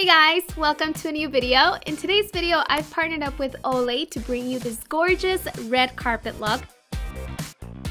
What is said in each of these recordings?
Hey guys, welcome to a new video. In today's video, I've partnered up with Olay to bring you this gorgeous red carpet look.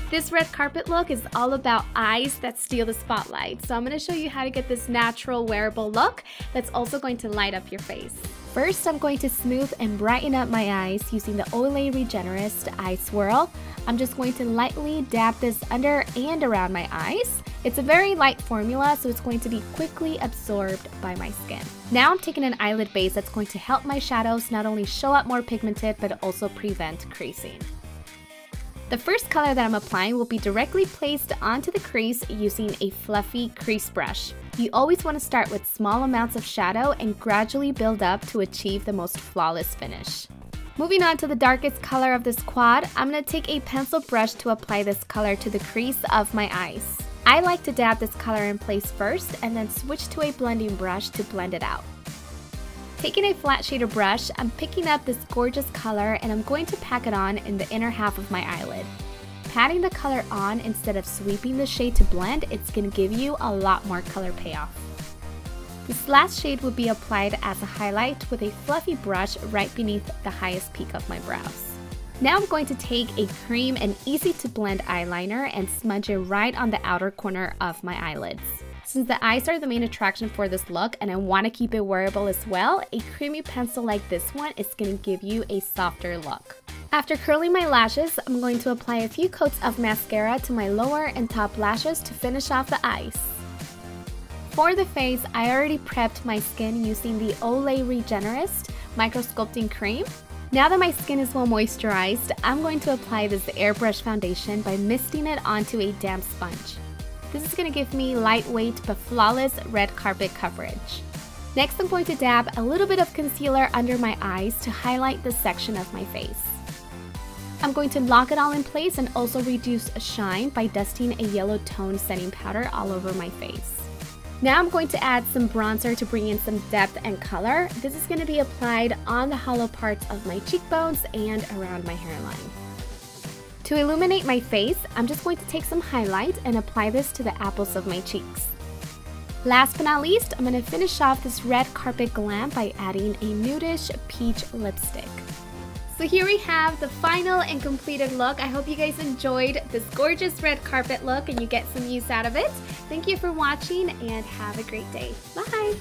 This red carpet look is all about eyes that steal the spotlight. So I'm going to show you how to get this natural wearable look that's also going to light up your face. First, I'm going to smooth and brighten up my eyes using the Olay Regenerist Eye Swirl. I'm just going to lightly dab this under and around my eyes. It's a very light formula, so it's going to be quickly absorbed by my skin. Now I'm taking an eyelid base that's going to help my shadows not only show up more pigmented, but also prevent creasing. The first color that I'm applying will be directly placed onto the crease using a fluffy crease brush. You always want to start with small amounts of shadow and gradually build up to achieve the most flawless finish. Moving on to the darkest color of this quad, I'm going to take a pencil brush to apply this color to the crease of my eyes. I like to dab this color in place first and then switch to a blending brush to blend it out. Taking a flat shader brush, I'm picking up this gorgeous color and I'm going to pack it on in the inner half of my eyelid. Patting the color on instead of sweeping the shade to blend, it's going to give you a lot more color payoff. This last shade will be applied as a highlight with a fluffy brush right beneath the highest peak of my brows. Now I'm going to take a cream and easy to blend eyeliner and smudge it right on the outer corner of my eyelids. Since the eyes are the main attraction for this look and I want to keep it wearable as well, a creamy pencil like this one is going to give you a softer look. After curling my lashes, I'm going to apply a few coats of mascara to my lower and top lashes to finish off the eyes. For the face, I already prepped my skin using the Olay Regenerist Micro Sculpting Cream now that my skin is well moisturized, I'm going to apply this airbrush foundation by misting it onto a damp sponge. This is going to give me lightweight but flawless red carpet coverage. Next, I'm going to dab a little bit of concealer under my eyes to highlight this section of my face. I'm going to lock it all in place and also reduce shine by dusting a yellow tone setting powder all over my face. Now I'm going to add some bronzer to bring in some depth and color. This is going to be applied on the hollow parts of my cheekbones and around my hairline. To illuminate my face, I'm just going to take some highlight and apply this to the apples of my cheeks. Last but not least, I'm going to finish off this red carpet glam by adding a nudish peach lipstick. So here we have the final and completed look. I hope you guys enjoyed this gorgeous red carpet look and you get some use out of it. Thank you for watching and have a great day. Bye!